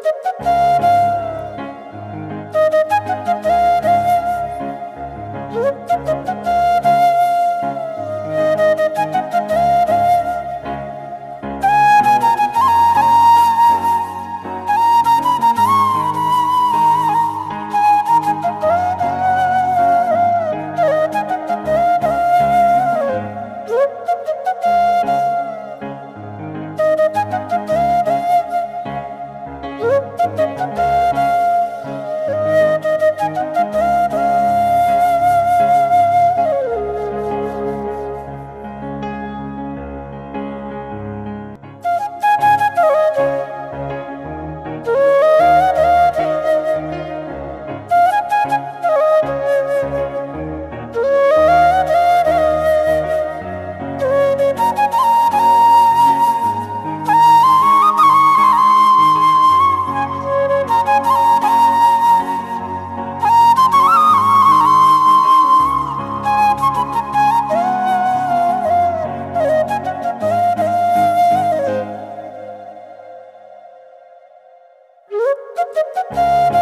Thank you. Thank